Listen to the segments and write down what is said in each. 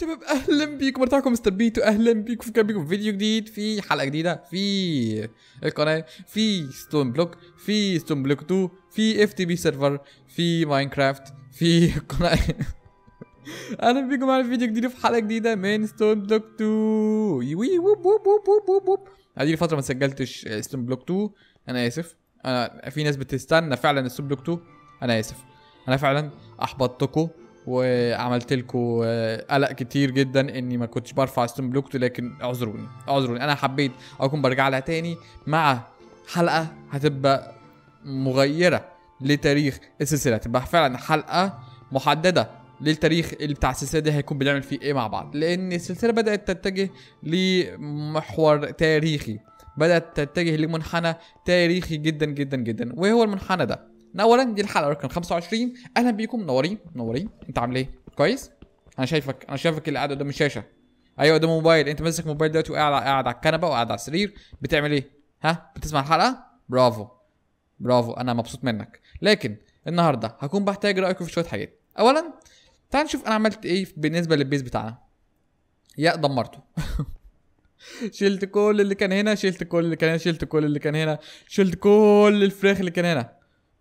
شباب أهلا بيكم. معاكم مستر بيتو. أهلا بيكم في فيديو جديد. في حلقة جديدة. في القناة. في ستون بلوك في ستون بلوك 2 في FTB server في ماينكرافت في القناة. أهلا بيكم على فيديو جديد. في حلقة جديدة من ستون بلوك 2 وي ووب ووب ووب ووب ووب هذه فتره ما سجلتش ستون بلوك 2 أنا آسف. أنا في ناس بتستنى فعلا ستون بلوك 2 أنا آسف. أنا فعلا احبطتكم وعملت لكم قلق كتير جدا إني ما كنتش برفع ستون بلوك 2 لكن اعذروني اعذروني. أنا حبيت أكون برجع لها تاني مع حلقة هتبقى مغيرة لتاريخ السلسلة. هتبقى فعلا حلقة محددة للتاريخ اللي بتاع السلسلة دي هيكون بنعمل فيه إيه مع بعض. لأن السلسلة بدأت تتجه لمحور تاريخي بدأت تتجه لمنحنى تاريخي جدا جدا جدا. وهو المنحنى ده؟ اولا دي الحلقة رقم 25 أهلا بيكم منورين منورين أنت عامل إيه؟ كويس؟ أنا شايفك أنا شايفك اللي قاعد قدام الشاشة. أيوه قدام موبايل. أنت ماسك موبايل دلوقتي وقاعد قاعد على الكنبة وقاعد على السرير. بتعمل إيه؟ ها؟ بتسمع الحلقة؟ برافو. برافو. أنا مبسوط منك. لكن النهارده هكون بحتاج رأيكم في شوية حاجات. اولا تعال نشوف أنا عملت إيه بالنسبة للبيز بتاعنا. يا دمرته. شلت كل اللي كان هنا شلت كل اللي كان هنا شلت كل اللي كان هنا شلت كل الفراخ اللي كان هنا.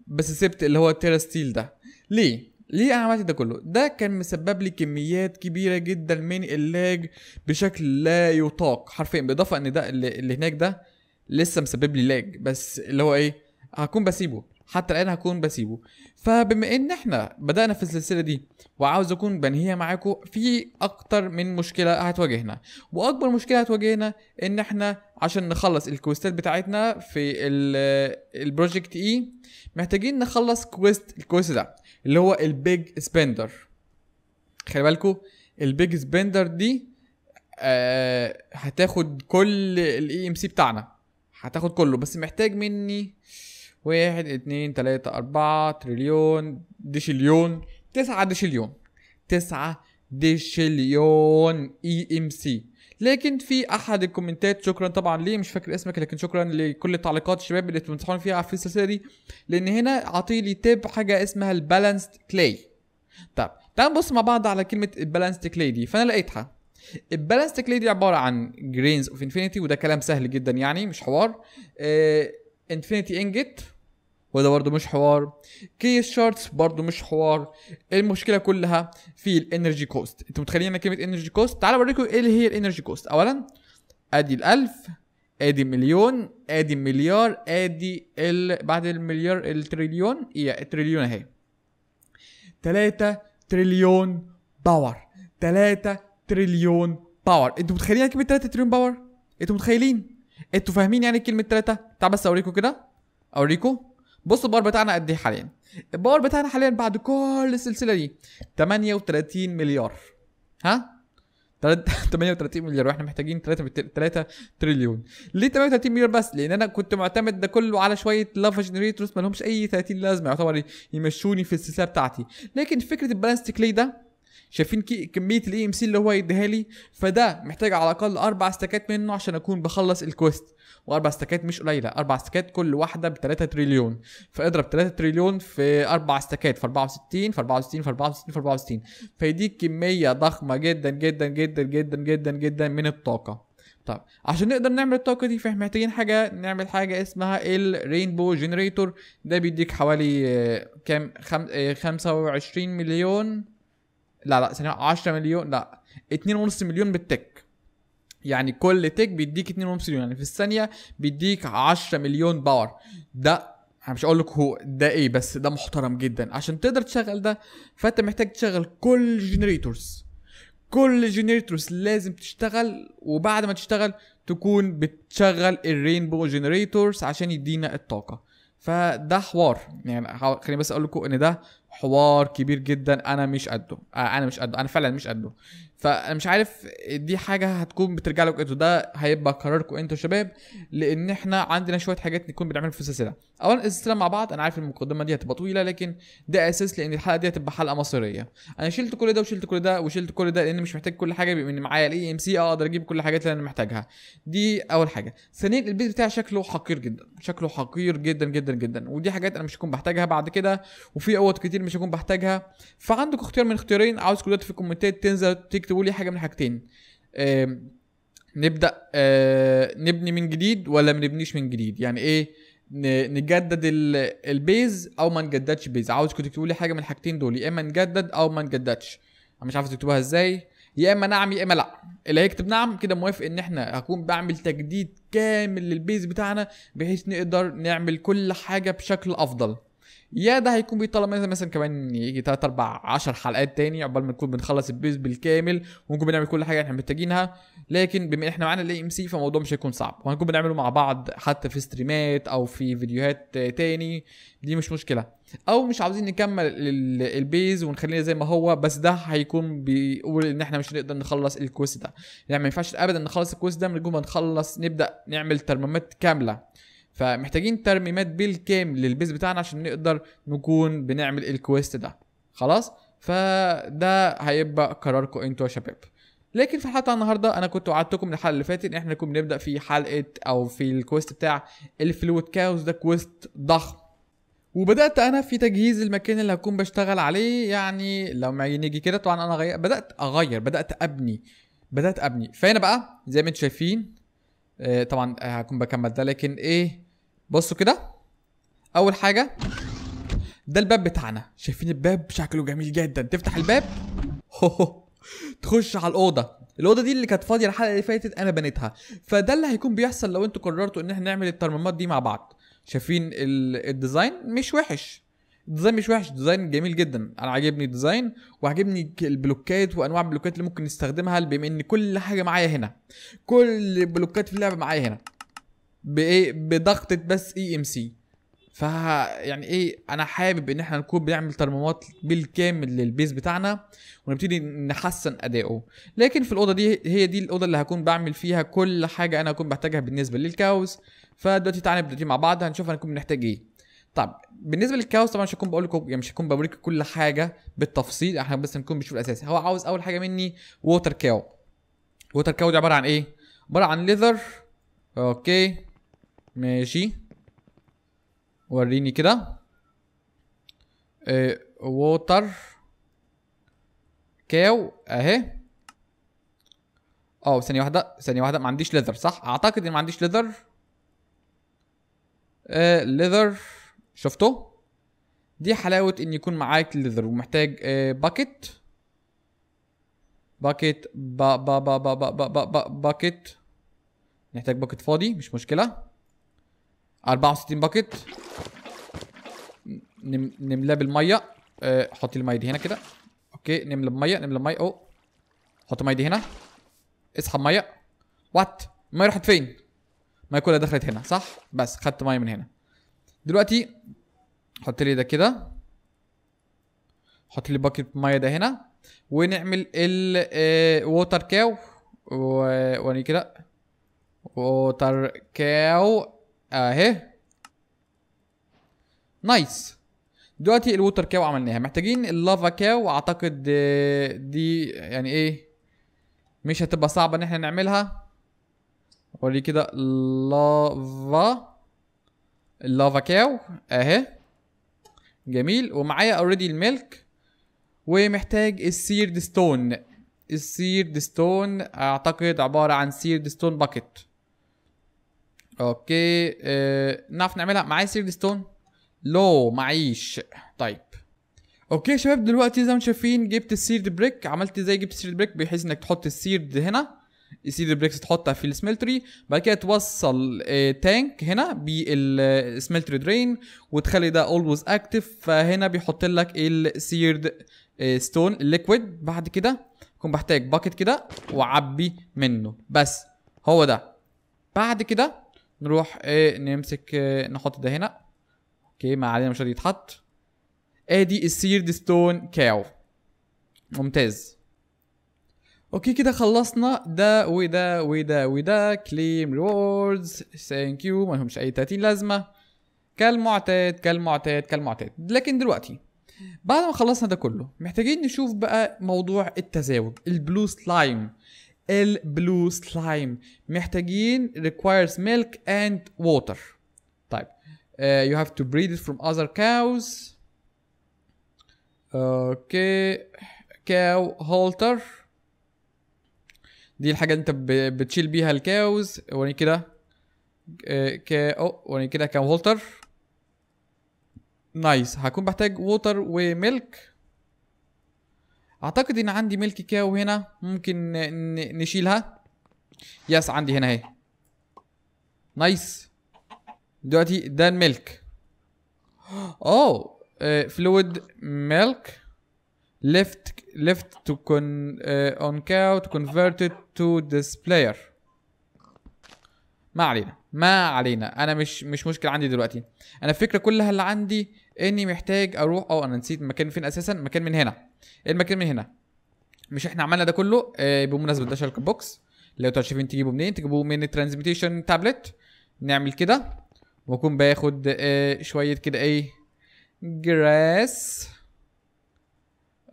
بس سبت اللي هو التيرا ستيل ده. ليه؟ ليه أنا عملت ده كله؟ ده كان مسبب لي كميات كبيرة جدا من ال lag بشكل لا يطاق. حرفيا بالإضافة إن ده اللي هناك ده لسه مسبب لي lag. بس اللي هو إيه؟ هكون بسيبه. حتى الآن هكون بسيبه. فبما إن إحنا بدأنا في السلسلة دي وعاوز أكون بنهيها معاكم في أكتر من مشكلة هتواجهنا. وأكبر مشكلة هتواجهنا إن إحنا عشان نخلص ال questات بتاعتنا في ال Project E محتاجين نخلص quest ال quest ده اللي هو ال big spender خلي بالكم ال big spender دي آه هتاخد كل ال EMC بتاعنا. هتاخد كله بس محتاج مني واحد اتنين تلاتة أربعة تريليون decillion تسعة decillion تسعة decillion EMC لكن في أحد الكومنتات شكرا طبعا ليه مش فاكر اسمك لكن شكرا لكل التعليقات الشباب اللي بتنصحوني فيها في السلسلة دي. لأن هنا عطيلي tip حاجة اسمها ال balanced clay. طب تعال نبص مع بعض على كلمة ال balanced clay دي. فأنا لقيتها. ال balanced clay دي عبارة عن grains of infinity وده كلام سهل جدا يعني مش حوار. infinity ingot وده برضه مش حوار. chaos shards برضه مش حوار. المشكلة كلها في ال energy cost. أنتوا متخيلين أنا كلمة energy cost؟ تعالوا أوريكم إيه اللي هي الإنرجي كوست. اولا أدي الألف أدي مليون أدي مليار أدي ال... بعد المليار التريليون هي التريليون أهي. 3 تريليون power. 3 تريليون power. أنتوا متخيلين كلمة 3 تريليون power؟ أنتوا متخيلين؟ أنتوا فاهمين يعني كلمة 3 تعال بس أوريكم كده. أوريكم. بصوا ال power بتاعنا قد إيه حاليا؟ ال power بتاعنا حاليا بعد كل السلسلة دي 38 مليار. ها؟ 38 مليار وإحنا محتاجين 3 3 تريليون. ليه 38 مليار بس؟ لأن أنا كنت معتمد ده كله على شوية lava generators ما لهمش أي 30 لازمة يعتبر يمشوني في السلسلة بتاعتي. لكن فكرة ال balanced clay ده؟ شايفين كمية ال EMC اللي هو يديها لي فده محتاج على الأقل أربع استكات منه عشان أكون بخلص ال quest وأربع استكات مش قليلة أربع استكات كل واحدة ب 3 تريليون. فاضرب 3 تريليون في أربع استكات في 64 في 64 في 64 في 64 فيديك كمية ضخمة جدا جدا جدا جدا جدا جدا من الطاقة. طب عشان نقدر نعمل الطاقة دي فاحنا محتاجين حاجة نعمل حاجة اسمها ال rainbow generator ده بيديك حوالي كام؟ خم... 25 مليون لا لا ثانية 10 مليون لا 2.5 مليون بال tick. يعني كل tick بيديك 2.5 مليون. يعني في الثانية بيديك 10 مليون power. ده أنا مش هقول لك هو ده إيه بس ده محترم جدا. عشان تقدر تشغل ده فأنت محتاج تشغل كل generators كل generators لازم تشتغل وبعد ما تشتغل تكون بتشغل ال rainbow generators عشان يدينا الطاقة. فده حوار. يعني خليني بس أقول لكم إن ده حوار كبير جدا أنا مش قده. أنا مش قده. أنا فعلا مش قده. فأنا مش عارف دي حاجة هتكون بترجع لكم إنتوا. ده هيبقى قراركم إنتوا شباب لأن إحنا عندنا شوية حاجات نكون بنعملها في السلسلة. اولا السلسله مع بعض. أنا عارف المقدمة دي هتبقى طويلة لكن ده أساس لأن الحلقة دي هتبقى حلقة مصيرية. أنا شلت كل ده وشلت كل ده وشلت كل ده لأن مش محتاج كل حاجة من معايا ال EMC أقدر أجيب كل الحاجات اللي أنا محتاجها. دي أول حاجة. ثانيا البيت بتاعي شكله حقير جدا. شكله حقير جدا جدا جدا. ودي حاجات أنا مش هكون بحتاجها بعد كده. وفي قوت كتير مش هكون بحتاجها. فعندك اختيار من اختيارين. عاوزكم دلوقتي في الكومنتات تنزل تكتب تكتبوا لي حاجة من حاجتين. نبدأ آه، نبني من جديد ولا ما نبنيش من جديد؟ يعني إيه؟ نجدد ال- ال base أو ما نجددش base. عاوزكم تكتبوا لي حاجة من الحاجتين دول. يا إما نجدد أو ما نجددش. أنا مش عارف تكتبوها إزاي. يا إما نعم يا إما لأ. اللي هيكتب نعم كده موافق إن إحنا هكون بعمل تجديد كامل لل base بتاعنا بحيث نقدر نعمل كل حاجة بشكل أفضل. يا ده هيكون بيطلب مثلا كمان يجي 3 4 10 حلقات تاني عقبال ما نكون بنخلص ال base بالكامل ونكون بنعمل كل حاجة إحنا محتاجينها. لكن بما إحنا معانا ال EMC فالموضوع مش هيكون صعب. وهنكون بنعمله مع بعض حتى في ستريمات أو في فيديوهات تاني. دي مش مشكلة. أو مش عاوزين نكمل ال- ال base ونخليه زي ما هو بس ده هيكون بيقول إن إحنا مش هنقدر نخلص ال quest ده. يعني ما ينفعش ابدا نخلص ال quest ده من غير ما نخلص نبدأ نعمل ترميمات كاملة. فمحتاجين ترميمات بالكامل لل base بتاعنا عشان نقدر نكون بنعمل ال quest ده. خلاص؟ فده هيبقى قراركم أنتوا يا شباب. لكن في حلقه النهارده أنا كنت وعدتكم الحلقة اللي فاتت إن إحنا نكون بنبدأ في حلقة أو في ال quest بتاع الفلويد كاوس ده كويست ضخم. وبدأت أنا في تجهيز المكان اللي هكون بشتغل عليه. يعني لما نيجي كده طبعا أنا غير بدأت أغير. بدأت أبني. بدأت أبني. فهنا بقى زي ما أنتم شايفين آه، طبعا هكون بكمل ده. لكن إيه؟ بصوا كده. أول حاجة ده الباب بتاعنا. شايفين الباب؟ شكله جميل جدا. تفتح الباب؟ هو تخش على الأوضة. الأوضة دي اللي كانت فاضية الحلقة اللي فاتت أنا بنيتها. فده اللي هيكون بيحصل لو أنتوا قررتوا إن إحنا نعمل الترميمات دي مع بعض. شايفين ال- ال design مش وحش. ال design مش وحش. design جميل جدا. أنا عاجبني ال design وعاجبني البلوكات وأنواع البلوكات اللي ممكن نستخدمها بما إن كل حاجة معايا هنا. كل البلوكات في اللعبة معايا هنا. بإيه بضغطة بس EMC ف يعني إيه أنا حابب إن إحنا نكون بنعمل ترميمات بالكامل لل base بتاعنا ونبتدي نحسن ادائه لكن في الأوضة دي هي دي الأوضة اللي هكون بعمل فيها كل حاجة أنا هكون بحتاجها بالنسبة لل cows فدلوقتي تعالى نبتدي مع بعض هنشوف هنكون بنحتاج إيه. طب بالنسبة لل cows طبعا مش هكون بقول لكم يعني مش هكون بوريكم كل حاجة بالتفصيل إحنا بس هنكون بنشوف الاساسي هو عاوز أول حاجة مني water cow water cow دي عبارة عن إيه؟ عبارة عن leather okay. ماشي. وريني كده. water cow. اهي. آه ثانية واحدة ثانية واحدة ما عنديش leather صح؟ أعتقد إن ما عنديش leather آه leather شفتوا؟ دي حلاوة إن يكون معاك leather ومحتاج آه bucket bucket با با با با با با با با bucket نحتاج bucket فاضي مش مشكلة. 64 bucket نم... نملاه بالمية. أه حطي المية دي هنا كده. okay نملى بمية نملى بمية. اهو حط المية دي هنا. اسحب مية. What? المية راحت فين؟ المية كلها دخلت هنا صح؟ بس خدت مية من هنا. دلوقتي حط لي ده كده. حط لي bucket مية ده هنا. ونعمل ال water cow وري كده. water cow اهي. nice. دلوقتي ال water cow عملناها. محتاجين ال lava cow اعتقد آه، دي يعني إيه مش هتبقى صعبة إن إحنا نعملها. وري كده lava ال lava cow اهي. جميل. ومعايا already ال milk ومحتاج ال seared stone ال seared stone أعتقد عبارة عن seared stone bucket okay آه نعرف نعملها. معايا seared stone لو معيش. طيب. okay شباب دلوقتي زي ما أنتم شايفين جبت ال seared brick عملت إزاي جبت ال seared brick بحيث انك تحط ال seared هنا. ال seared bricks تحطها في ال smeltery بعد كده توصل آه tank هنا بال smeltery drain وتخلي ده always active فهنا بيحط لك ال seared آه stone ال liquid بعد كده اكون بحتاج bucket كده وأعبي منه. بس هو ده. بعد كده نروح آه نمسك آه نحط ده هنا. okay ما علينا مش راضي يتحط. ادي ال seared stone cow ممتاز. okay كده خلصنا. ده وده وده وده. claim rewards thank you ما لهمش أي 30 لازمة. كالمعتاد كالمعتاد كالمعتاد. لكن دلوقتي بعد ما خلصنا ده كله محتاجين نشوف بقى موضوع التزاوج ال blue slime ال blue slime محتاجين requires milk and water. طيب. Uh, you have to breed it from other cows. okay cow halter. دي الحاجة اللي انت بتشيل بيها ال cows. وريني كده. كا أو وريني كده كام وولتر نايس هكون بحتاج ووتر وميلك أعتقد إن عندي ميلك كاو هنا ممكن نشيلها. يس عندي هنا أهي. نايس. دلوقتي ده الميلك. أوه فلويد ميلك left left to con uh, on cow to convert it to displayer ما علينا ما علينا. أنا مش مش مشكلة عندي دلوقتي. أنا الفكرة كلها اللي عندي إني محتاج أروح أو أنا نسيت المكان فين أساسا مكان من هنا. المكان من هنا. مش إحنا عملنا ده كله آه بمناسبة ده shulker box. لو أنتوا شايفين تجيبوا منين؟ تجيبوه من ال transmutation tablet. نعمل كده واكون باخد آه شوية كده إيه grass.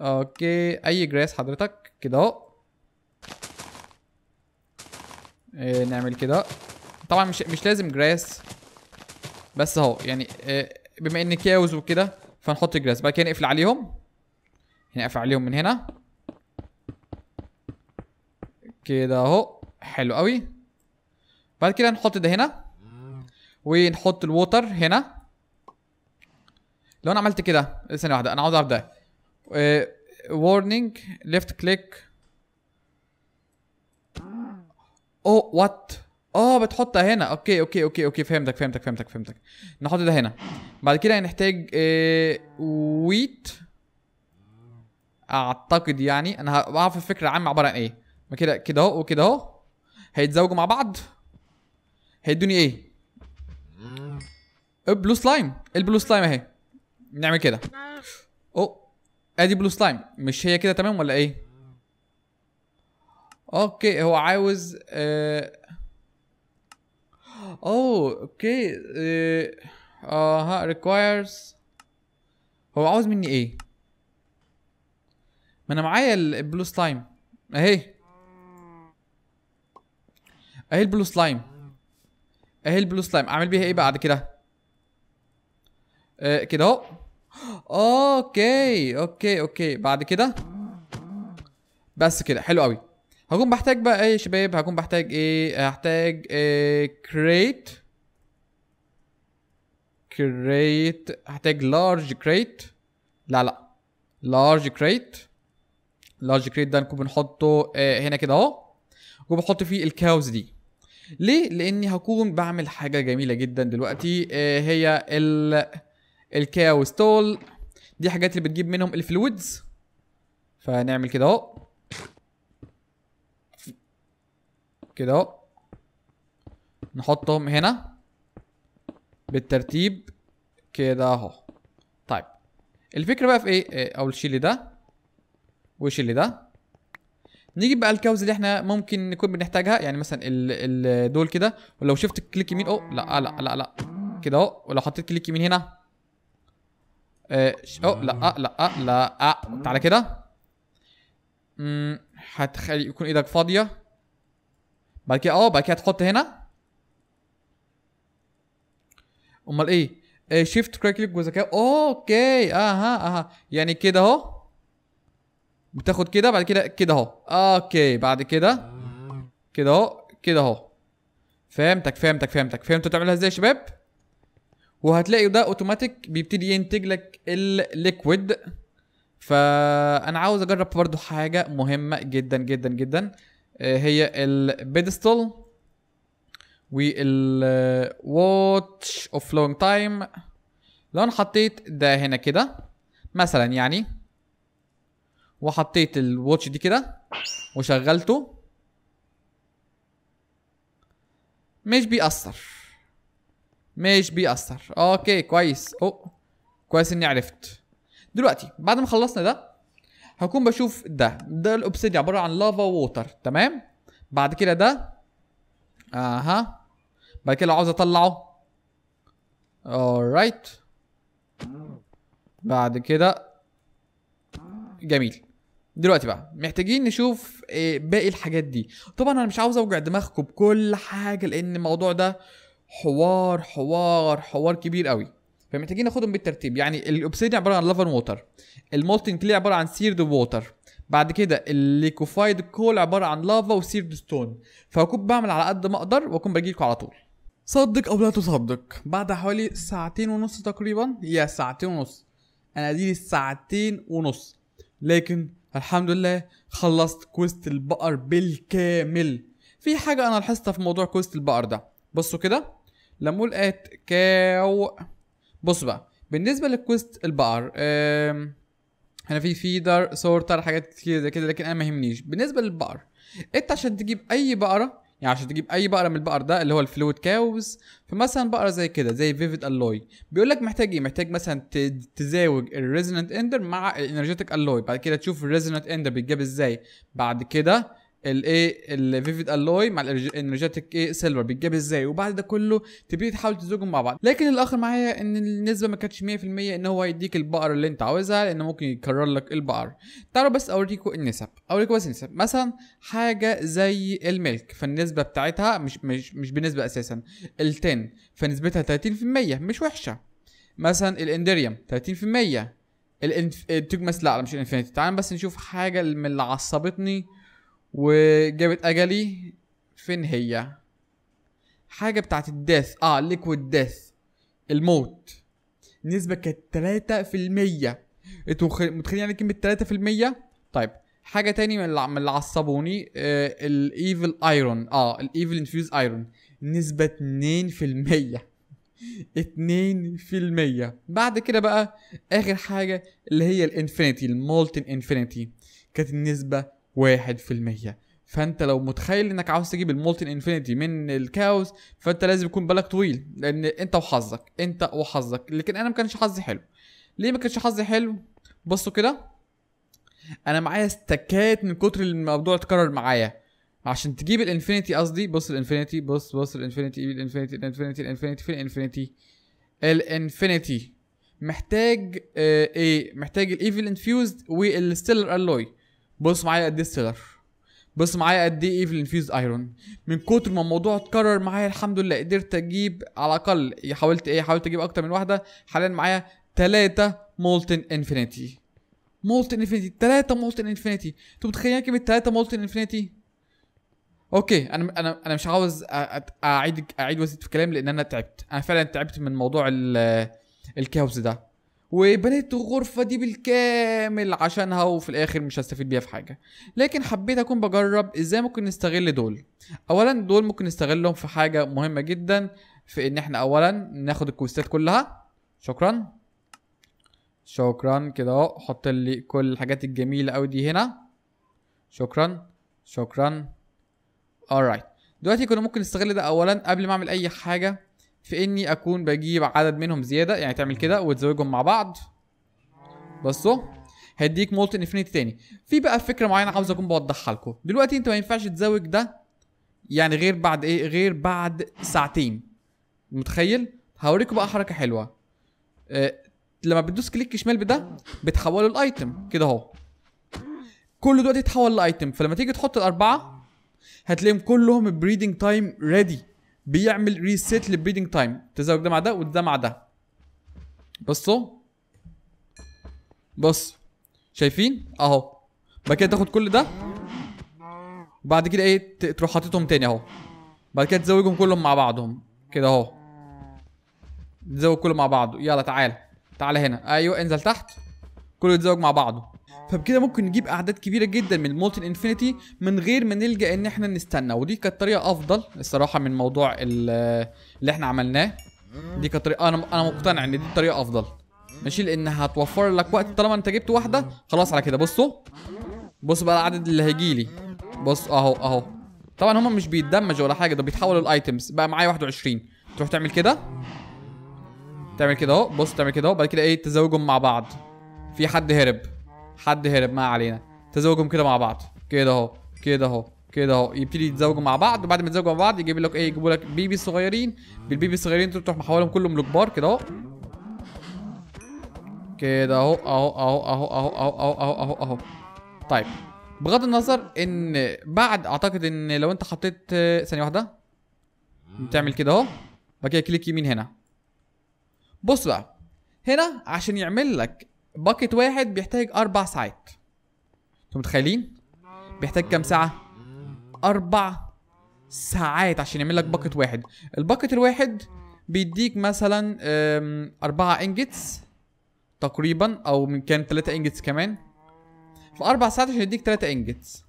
okay اي grass حضرتك؟ كده اهو. آه نعمل كده. طبعا مش مش لازم grass. بس اهو يعني آه بما ان cows وكده فنحط grass. بعد كده نقفل عليهم. نقفل عليهم من هنا. كده أهو. حلو قوي بعد كده نحط ده هنا. ونحط ال water هنا. لو أنا عملت كده ثانية واحدة أنا عاوز أعرف ده. warning left click oh what آه بتحطها هنا. okay okay okay okay فهمتك فهمتك فهمتك فهمتك. نحط ده هنا. بعد كده هنحتاج wheat أعتقد يعني أنا بعرف الفكرة العامة عبارة عن إيه. ما كده كده أهو وكده أهو. هيتزوجوا مع بعض. هيدوني إيه؟ blue slime. ال blue slime أهي. نعمل كده. oh. أدي blue slime. مش هي كده تمام ولا إيه؟ okay. هو عاوز آه oh okay. آه آه، ها requires. هو عاوز مني إيه؟ أنا معايا ال- ال blue slime. اهي. اهي ال blue slime. اهي ال blue slime. اعمل بيها إيه بعد كده؟ آه كده اهو. okay okay okay. بعد كده. بس كده. حلو قوي. هكون بحتاج بقى إيه يا شباب؟ هكون بحتاج إيه؟ هحتاج إيه crate crate هحتاج large crate لا لا. large crate large crate ده نكون بنحطه آه هنا كده أهو. وبحط فيه ال cows دي. ليه؟ لأني هكون بعمل حاجة جميلة جدا دلوقتي آه هي ال ال cow stall دي حاجات اللي بتجيب منهم ال fluids فنعمل كده أهو. كده أهو. نحطهم هنا. بالترتيب كده أهو. طيب. الفكرة بقى في إيه؟ آه، اول شيل ده وشيل ده نيجي بقى الكاوز اللي إحنا ممكن نكون بنحتاجها يعني مثلا ال ال دول كده ولو شفت كليك يمين أو لا لا لا لا كده أهو ولو حطيت كليك يمين هنا آه ش- أو لا لا لا تعالى كده. امم هتخلي يكون إيدك فاضية. بعد كده أه بعد كده تحط هنا. أمال إيه؟ شيفت كليك وذكاء أوكي أها أها يعني كده أهو. بتاخد كده بعد كده كده اهو. okay بعد كده كده اهو كده اهو. فهمتك فهمتك فهمتك. فهمتوا تعملها إزاي يا شباب؟ وهتلاقي ده اوتوماتيك بيبتدي ينتج لك ال liquid فأنا عاوز أجرب برضو حاجة مهمة جدا جدا جدا. آه، هي ال pedestal وال watch of flowing time لو أنا حطيت ده هنا كده مثلا يعني وحطيت ال watch دي كده وشغلته. مش بيأثر. مش بيأثر. okay كويس. أو كويس إني عرفت. دلوقتي بعد ما خلصنا ده هكون بشوف ده. ده ال obsidian عبارة عن lava و water تمام؟ بعد كده ده أها. بعد كده لو عاوز أطلعه. Alright. بعد كده جميل. دلوقتي بقى محتاجين نشوف آه، باقي الحاجات دي. طبعا أنا مش عاوز أوجع دماغكم بكل حاجة لأن الموضوع ده حوار حوار حوار كبير قوي فمحتاجين ناخدهم بالترتيب. يعني ال obsidian عبارة عن lava و water ال molten clay عبارة عن seared و water بعد كده ال liquified coal عبارة عن lava و seared stone فهكون بعمل على قد ما أقدر وأكون بجيلكوا على طول. صدق أو لا تصدق بعد حوالي ساعتين ونص تقريبا يا ساعتين ونص. أنا أديني ساعتين ونص. لكن الحمد لله خلصت quest البقر بالكامل. في حاجة أنا لاحظتها في موضوع quest البقر ده. بصوا كده. ال mad cow. بص بقى. بالنسبة ل quest البقر. هنا في feeder sorter حاجات كتير زي كده لكن أنا ما يهمنيش. بالنسبة للبقر انت عشان تجيب أي بقرة يعني عشان تجيب أي بقرة من البقر ده اللي هو ال fluid cows فمثلا بقرة زي كده زي vivid alloy. بيقول لك محتاج إيه؟ محتاج مثلا تزاوج ال resonant ender مع ال energetic alloy. بعد كده تشوف ال resonant ender بيتجاب إزاي. بعد كده الايه ال vivid alloy مع ال energetic إيه silver بيتجاب إزاي؟ وبعد ده كله تبتدي تحاول تزوجهم مع بعض. لكن الآخر معايا إن النسبة ما كانتش 100% إن هو يديك البقره اللي أنت عاوزها لأنه ممكن يكرر لك البقر. تعالوا بس اوريكم النسب. اوريكم بس النسب. مثلا حاجة زي ال milk فالنسبة بتاعتها مش مش مش بنسبة أساسا. ال10 فنسبتها 30% مش وحشة. مثلا ال enderium 30% الانف... التجمس لا مش ال infinity. تعال بس نشوف حاجة من اللي عصبتني. وجابت أجلي فين هي؟ حاجة بتاعت ال death. آه liquid death الموت. النسبة كانت 3% أنتوا متخيلين يعني كلمة 3% طيب حاجة تاني من اللي, من اللي عصبوني آه ال evil iron آه ال evil infused iron نسبة 2% 2% بعد كده بقى آخر حاجة اللي هي ال infinity ال molten infinity كانت النسبة 1% فانت لو متخيل انك عاوز تجيب ال molten infinity من ال cows فانت لازم يكون بالك طويل لأن انت وحظك انت وحظك. لكن أنا ما كانش حظي حلو. ليه ما كانش حظي حلو؟ بصوا كده. أنا معايا استكات من كتر الموضوع اتكرر معايا. عشان تجيب الانفينيتي قصدي بص الانفينيتي بص بص الانفينيتي الانفينيتي الانفينيتي الانفينيتي فين الانفينيتي؟ الانفينيتي. محتاج آه إيه؟ محتاج ال evil infused وال stellar alloy بص معايا قد إيه stellar بص معايا قد إيه evil infused iron. من كتر ما الموضوع اتكرر معايا الحمد لله قدرت أجيب على الأقل حاولت إيه حاولت أجيب أكتر من واحدة. حاليا معايا ثلاثة molten infinity. molten infinity ثلاثة molten infinity. أنتوا متخيلين كلمة ثلاثة molten infinity؟ okay أنا أنا أنا مش عاوز أعيد أعيد وازيد في الكلام لأن أنا تعبت. أنا فعلا تعبت من موضوع ال- ال cows ده. وبنيت الغرفة دي بالكامل عشانها وفي الآخر مش هستفيد بيها في حاجة. لكن حبيت أكون بجرب إزاي ممكن نستغل دول. أولا دول ممكن نستغلهم في حاجة مهمة جدا في إن إحنا أولا ناخد الكوستات كلها. شكرا. شكرا كده أهو حط لي كل الحاجات الجميلة أوي دي هنا. شكرا. شكرا. Alright دلوقتي كنا ممكن نستغل ده أولا قبل ما أعمل أي حاجة. في إني أكون بجيب عدد منهم زيادة يعني تعمل كده وتزوجهم مع بعض. بصوا هيديك molten infinity تاني. في بقى فكرة معينة عاوز أكون بوضحها لكم. دلوقتي أنت ما ينفعش تزوج ده يعني غير بعد إيه؟ غير بعد ساعتين. متخيل؟ هوريكم بقى حركة حلوة. آه لما بتدوس click شمال بده بتحوله ل item كده أهو. كله دلوقتي اتحول ل item. فلما تيجي تحط الأربعة هتلاقيهم كلهم breeding time ready بيعمل reset لل breeding time تزوج ده مع ده وده مع ده. بصوا. بص. شايفين؟ اهو. بعد كده تاخد كل ده. وبعد كده إيه؟ تروح حاططهم تاني اهو. بعد كده تزوجهم كلهم مع بعضهم. كده اهو. تزوج كله مع بعضه. يلا تعالى تعالى هنا. أيوه انزل تحت. كله يتزوج مع بعضه. فبكده ممكن نجيب أعداد كبيرة جدا من ال molten infinity من غير ما نلجأ إن إحنا نستنى. ودي كانت طريقة أفضل الصراحة من موضوع ال- اللي إحنا عملناه. دي كانت طريقه أنا أنا مقتنع إن دي طريقة أفضل. ماشي؟ لأنها هتوفر لك وقت. طالما أنت جبت واحدة خلاص على كده. بصوا. بص بقى العدد اللي هيجي لي. بص أهو أهو. طبعا هما مش بيتدمجوا ولا حاجة ده بيتحولوا الايتمز بقى معايا 21 تروح تعمل كده. تعمل كده أهو. بص تعمل كده أهو. بعد كده إيه؟ تزوجهم مع بعض. في حد هرب. حد هرب ما علينا. تزوجهم كده مع بعض. كده اهو كده اهو كده اهو. يبتدي يتزوجوا مع بعض وبعد ما يتزوجوا مع بعض يجيب لك إيه؟ يجيبوا لك بيبي صغيرين. بالبيبي الصغيرين دول تروح محولهم كلهم لكبار كده اهو. كده اهو اهو اهو اهو اهو اهو اهو اهو اهو طيب بغض النظر إن بعد أعتقد إن لو أنت حطيت ثانية واحدة. تعمل كده اهو. بعد كده كليك يمين هنا. بص بقى هنا عشان يعمل لك bucket واحد بيحتاج أربع ساعات. أنتوا متخيلين؟ بيحتاج كام ساعة؟ أربع ساعات عشان يعمل لك bucket واحد. ال bucket الواحد بيديك مثلا أربعة ingots تقريبا أو يمكن كان ثلاثة ingots كمان. في أربع ساعات عشان يديك ثلاثة ingots.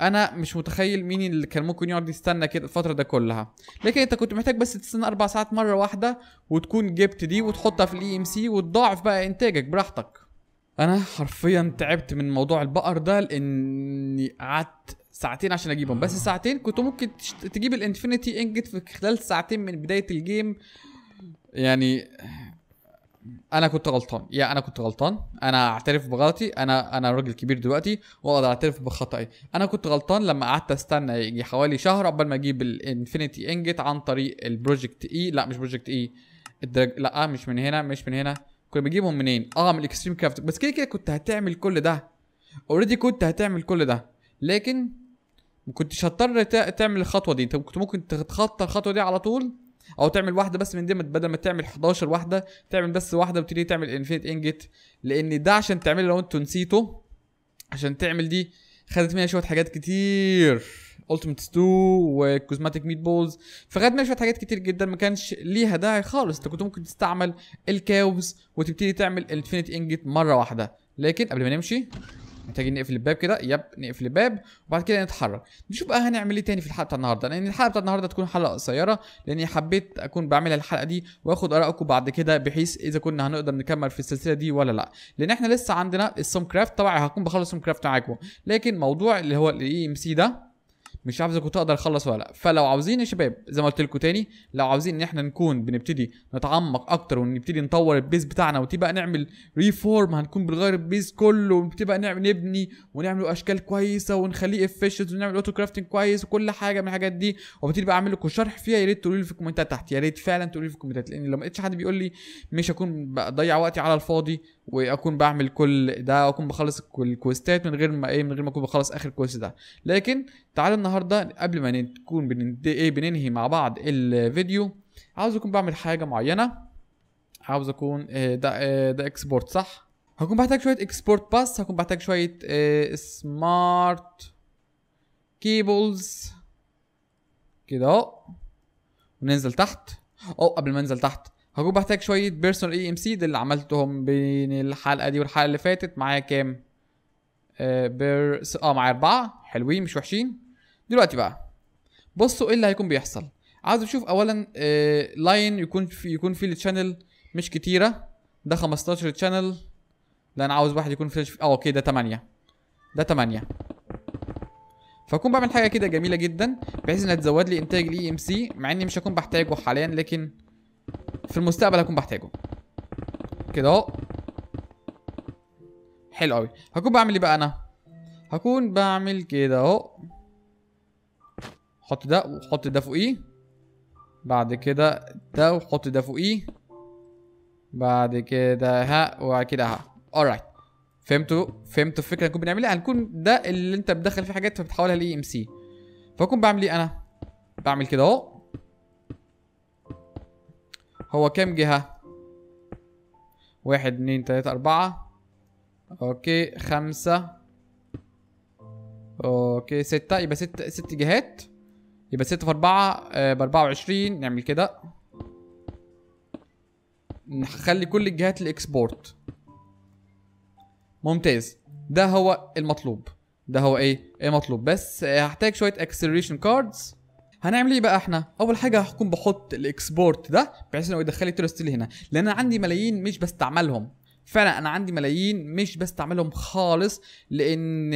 أنا مش متخيل مين اللي كان ممكن يقعد يستنى كده الفترة ده كلها. لكن أنت كنت محتاج بس تستنى أربع ساعات مرة واحدة وتكون جبت دي وتحطها في ال EMC وتضاعف بقى إنتاجك براحتك. أنا حرفيا تعبت من موضوع البقر ده لإني قعدت ساعتين عشان أجيبهم. بس ساعتين كنت ممكن تجيب ال infinity ingot في خلال ساعتين من بداية ال game يعني أنا كنت غلطان. yeah أنا كنت غلطان. أنا أعترف بغلطي. أنا أنا راجل كبير دلوقتي وأقدر أعترف بخطئي أنا كنت غلطان لما قعدت أستنى يجي حوالي شهر قبل ما أجيب ال infinity ingot عن طريق ال ProjectE لا مش ProjectE الدرج... لا مش من هنا مش من هنا. كنا بنجيبهم منين؟ آه من ال extreme craft بس كده كده كنت هتعمل كل ده. already كنت هتعمل كل ده. لكن ما كنتش هتضطر تع- تعمل الخطوة دي. أنت كنت ممكن تتخطى الخطوة دي على طول أو تعمل واحدة بس من دي بدل ما تعمل 11 واحدة تعمل بس واحدة وتبتدي تعمل infinite ingot لأن ده عشان تعمله لو أنتوا نسيتوا عشان تعمل دي خدت منها شوية حاجات كتير. ultimate stew و cosmic meatballs فخدت منها شوية حاجات كتير جدا ما كانش ليها داعي خالص. انت كنت ممكن تستعمل ال cows وتبتدي تعمل ال infinite ingot مرة واحدة. لكن قبل ما نمشي محتاجين نقفل الباب كده yep نقفل الباب وبعد كده نتحرك. نشوف بقى هنعمل إيه تاني في الحلقة بتاع النهارده. لأن الحلقة بتاع النهارده تكون حلقة قصيرة لأني حبيت أكون بعمل الحلقة دي وآخد آرائكم بعد كده بحيث إذا كنا هنقدر نكمل في السلسلة دي ولا لأ. لأن إحنا لسه عندنا ال Thaumcraft طبعا هكون بخلص Thaumcraft معاكم. لكن موضوع اللي هو ال EMC ده مش عارف إذا كنت أقدر أخلص ولا لأ. فلو عاوزين يا شباب زي ما قلت لكم تاني لو عاوزين إن إحنا نكون بنبتدي نتعمق أكتر ونبتدي نطور ال base بتاعنا وتبقى نعمل reform هنكون بنغير ال base كله ونبتدي بقى نعمل نبني ونعمل أشكال كويسة ونخليه efficient ونعمل auto crafting كويس وكل حاجة من الحاجات دي وببتدي بقى أعمل لكم شرح فيها يا ريت تقولوا لي في الكومنتات تحت. يا ريت فعلا تقولوا لي في الكومنتات لأن لو ما لقيتش حد بيقول لي مش هكون بضيع وقتي على الفاضي وأكون بعمل كل ده وأكون بخلص الكويستات من غير ما إيه من غير ما أكون بخلص آخر quest ده. لكن تعالوا النهارده قبل ما نكون. إيه بننهي مع بعض الفيديو عاوز أكون بعمل حاجة معينة عاوز أكون آه، ده آه، ده export صح؟ هكون بحتاج شوية export bus هكون بحتاج شوية smart cables كده أهو. وننزل تحت. أو قبل ما أنزل تحت. هكون بحتاج شوية personal EMC ده اللي عملتهم بين الحلقة دي والحلقة اللي فاتت. معايا كام؟ آه بير آه معايا أربعة. حلوين مش وحشين. دلوقتي بقى بصوا إيه اللي هيكون بيحصل. عاوز أشوف اولا آه line يكون في يكون فيه ال channel مش كتيرة. ده 15 channel لا أنا عاوز واحد يكون فيه آه أوكي ده 8 ده 8 فأكون بعمل حاجة كده جميلة جدا بحيث إنها تزود لي إنتاج ال EMC مع إني مش هكون بحتاجه حاليا لكن في المستقبل هكون بحتاجه. كده اهو. حلو قوي. هكون بعمل إيه بقى أنا؟ هكون بعمل كده اهو. حط ده وحط ده فوقيه. بعد كده ده وحط ده فوقيه. بعد كده ها وبعد كده ها. Alright. فهمتوا؟ فهمتوا الفكرة اللي هنكون بنعملها؟ هنكون ده اللي أنت بتدخل فيه حاجات فبتحولها ل EMC فاكون بعمل إيه أنا؟ بعمل كده اهو. هو كام جهة؟ واحد اتنين تلاتة أربعة. okay خمسة. okay ستة. يبقى ست ست جهات. يبقى ستة في أربعة آه بأربعة وعشرين. نعمل كده. نخلي كل الجهات ال export ممتاز. ده هو المطلوب. ده هو إيه؟ إيه مطلوب بس آه، هحتاج شوية acceleration cards هنعمل إيه بقى إحنا؟ أول حاجة هكون بحط ال export ده بحيث إنه يدخل لي terrasteel هنا لأن أنا عندي ملايين مش بستعملهم. فعلا أنا عندي ملايين مش بستعملهم خالص لأن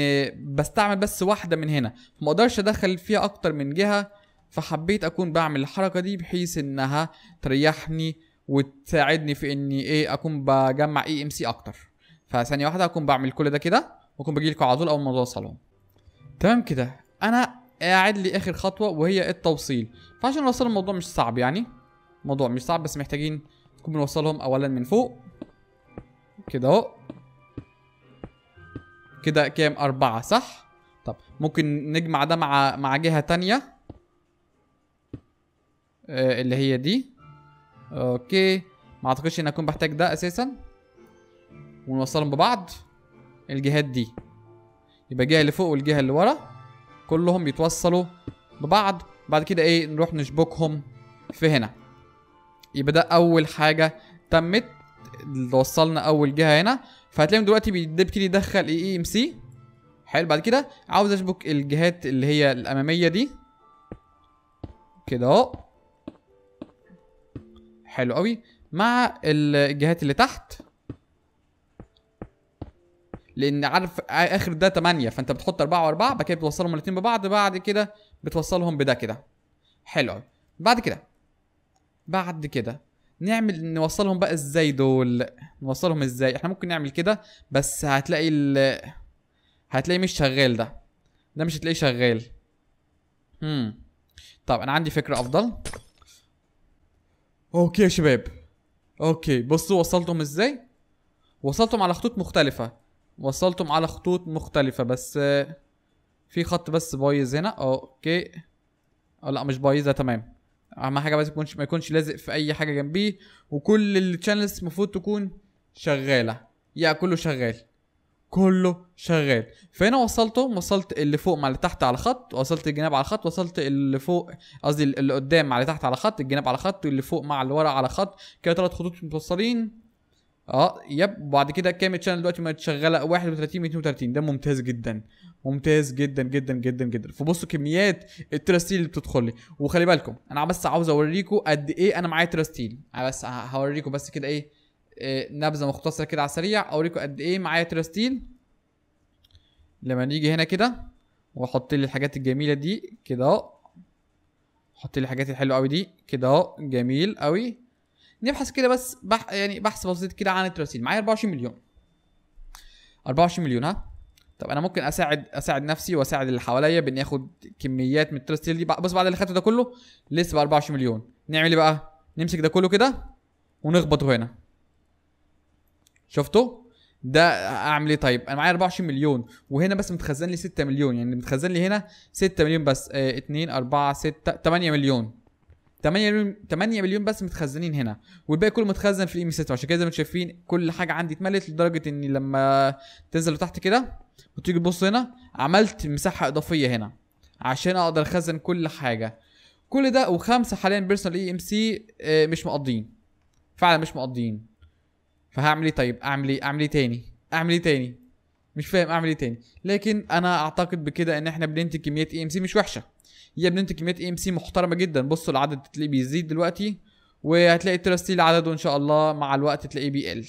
بستعمل بس واحدة من هنا. ما أقدرش أدخل فيها أكتر من جهة فحبيت أكون بعمل الحركة دي بحيث إنها تريحني وتساعدني في إني إيه أكون بجمع EMC أكتر. فثانية واحدة اكون بعمل كل ده كده وأكون باجي لكم على طول أول ما اوصلهم تمام كده. أنا قاعد لي اخر خطوة وهي التوصيل. فعشان نوصل الموضوع مش صعب يعني. الموضوع مش صعب بس محتاجين نكون بنوصلهم اولا من فوق. كده أهو. كده كام؟ أربعة صح؟ طب ممكن نجمع ده مع مع جهة تانية. آه اللي هي دي. okay. ما أعتقدش إن أكون بحتاج ده أساسا. ونوصلهم ببعض. الجهات دي. يبقى الجهة اللي فوق والجهة اللي ورا. كلهم يتوصلوا ببعض بعد كده إيه نروح نشبكهم في هنا. يبقى ده أول حاجة تمت وصلنا أول جهة هنا. فهتلاقيهم دلوقتي بيبتدي يدخل E EMC. حلو بعد كده عاوز أشبك الجهات اللي هي الأمامية دي. كده أهو. حلو قوي مع الجهات اللي تحت لأن عارف اخر ده 8 فانت بتحط 4 و4 بعد كده بتوصلهم الاثنين ببعض بعد كده بتوصلهم بده كده. حلو بعد كده بعد كده نعمل نوصلهم بقى إزاي دول؟ نوصلهم إزاي؟ إحنا ممكن نعمل كده بس هتلاقي ال هتلاقي مش شغال ده. ده مش هتلاقيه شغال. امم طب أنا عندي فكرة افضل. okay يا شباب. okay. بصوا وصلتهم إزاي؟ وصلتهم على خطوط مختلفة. وصلتهم على خطوط مختلفة بس آه، في خط بس بايظ هنا. okay. آه لا مش بايظ ده تمام. أهم حاجة بس يكونش ما يكونش لازق في أي حاجة جنبيه. وكل ال channels المفروض تكون شغالة. yeah كله شغال. كله شغال. فهنا وصلته وصلت اللي فوق مع اللي تحت على خط. وصلت الجناب على خط. وصلت اللي فوق قصدي اللي قدام مع اللي تحت على خط. الجناب على خط. واللي فوق مع اللي ورا على خط. كده ثلاث خطوط متوصلين. آه yep. وبعد كده كام ال channel دلوقتي؟ ما شغالة. 31 32 ده ممتاز جدا. ممتاز جدا جدا جدا جدا. فبصوا كميات ال terrasteel اللي بتدخل لي. وخلي بالكم أنا بس عاوز اوريكم قد إيه أنا معايا terrasteel. بس هوريكم بس كده إيه إيه، نبذة مختصرة كده على السريع. اوريكم قد إيه معايا terrasteel. لما نيجي هنا كده وأحط لي الحاجات الجميلة دي كده أهو. أحط لي الحاجات الحلوة قوي دي كده أهو. جميل قوي نبحث كده بس بح يعني بحث بسيط كده عن ال terrasteel معايا 24 مليون. 24 مليون ها؟ طب أنا ممكن أساعد أساعد نفسي وأساعد اللي حواليا باني اخد كميات من ال terrasteel دي بص بعد اللي خدته ده كله لسه ب 24 مليون. نعمل إيه بقى؟ نمسك ده كله كده ونخبطه هنا. شفتوا؟ ده أعمل إيه؟ طيب أنا معايا 24 مليون وهنا بس متخزن لي 6 مليون يعني متخزن لي هنا 6 مليون بس آه 2 4 6 8 مليون. 8 مليون 8 مليون بس متخزنين هنا والباقي كله متخزن في الاي 6 عشان كده زي ما أنتم شايفين كل حاجة عندي اتملت لدرجة اني لما تنزل لتحت كده وتيجي تبص هنا عملت مساحة إضافية هنا عشان أقدر أخزن كل حاجة. كل ده وخمسة حاليا personal EMC مش مقضيين فعلا مش مقضيين فهعمل إيه طيب؟ أعمل إيه؟ أعمل إيه تاني؟ أعمل إيه تاني؟ مش فاهم أعمل إيه تاني. لكن أنا أعتقد بكده إن إحنا بننتج كميات EMC مش وحشة. هي بننتج كميات EMC محترمة جدا. بصوا العدد تلاقيه بيزيد دلوقتي وهتلاقي ال terrasteel عدده إن شاء الله مع الوقت تلاقيه بيقل. إن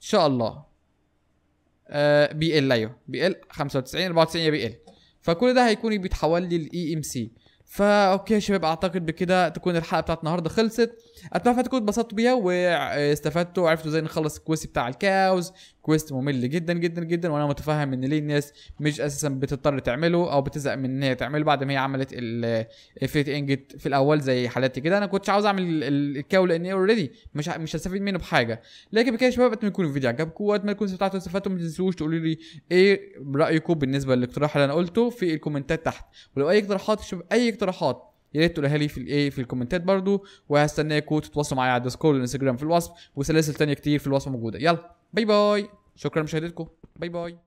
شاء الله. آه بيقل أيوه. بيقل 95 94 بيقل. فكل ده هيكون بيتحول لي ال EMC فا okay يا شباب أعتقد بكده تكون الحلقة بتاعت النهارده خلصت. أتمنى تكونوا اتبسطتوا بيها واستفدتوا وعرفتوا إزاي نخلص ال quest بتاع ال cows. quest ممل جدا جدا جدا وأنا متفهم إن ليه الناس مش أساسا بتضطر تعمله أو بتزهق من إن هي تعمله بعد ما هي عملت ال infinite ingot في الأول زي حالاتي كده. أنا كنتش عاوز أعمل ال- ال- ال cow لأن already مش مش هستفيد منه بحاجة. لكن بكده يا شباب أتمنى يكون الفيديو عجبكم وأتمنى تكونوا استمتعتوا. واستفدتوا ما تنسوش تقولوا لي إيه رأيكم بالنسبة للاقتراح اللي أنا قلته في الكومنتات تحت. ولو أي اقتراحات شباب أي اقتراحات يا ريت تقولها لي في الايه في الكومنتات برضو. وهستناكم تتواصلوا معايا على ال Discord والانستجرام في الوصف وسلاسل تانية كتير في الوصف موجودة. يلا. bye bye شكرا لمشاهدتكم bye bye